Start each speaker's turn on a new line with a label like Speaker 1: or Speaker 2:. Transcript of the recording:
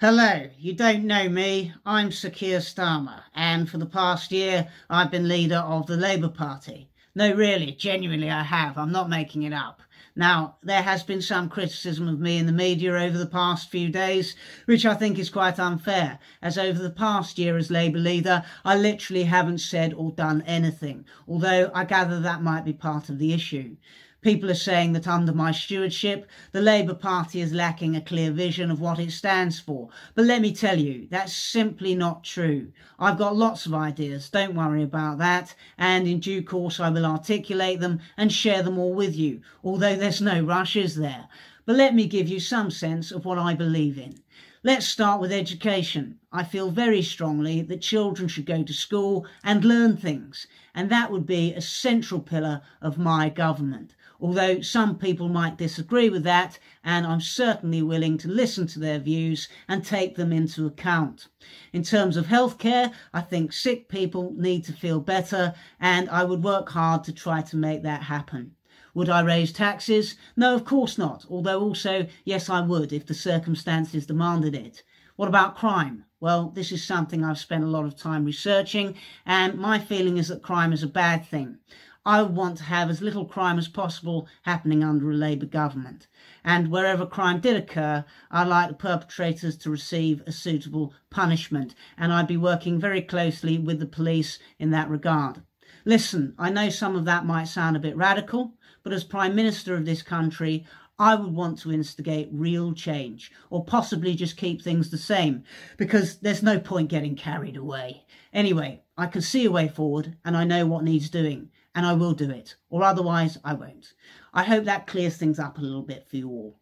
Speaker 1: Hello, you don't know me. I'm Sir Keir Starmer, and for the past year I've been leader of the Labour Party. No, really, genuinely, I have. I'm not making it up. Now, there has been some criticism of me in the media over the past few days, which I think is quite unfair, as over the past year as Labour leader, I literally haven't said or done anything, although I gather that might be part of the issue. People are saying that under my stewardship, the Labour Party is lacking a clear vision of what it stands for. But let me tell you, that's simply not true. I've got lots of ideas, don't worry about that, and in due course I will articulate them and share them all with you, although there's no rush, is there? But let me give you some sense of what I believe in. Let's start with education. I feel very strongly that children should go to school and learn things, and that would be a central pillar of my government. Although some people might disagree with that, and I'm certainly willing to listen to their views and take them into account. In terms of healthcare, I think sick people need to feel better, and I would work hard to try to make that happen. Would I raise taxes? No, of course not. Although also, yes, I would if the circumstances demanded it. What about crime? Well, this is something I've spent a lot of time researching, and my feeling is that crime is a bad thing. I want to have as little crime as possible happening under a Labour government. And wherever crime did occur, I'd like the perpetrators to receive a suitable punishment. And I'd be working very closely with the police in that regard. Listen, I know some of that might sound a bit radical, but as Prime Minister of this country, I would want to instigate real change, or possibly just keep things the same, because there's no point getting carried away. Anyway, I can see a way forward, and I know what needs doing, and I will do it, or otherwise I won't. I hope that clears things up a little bit for you all.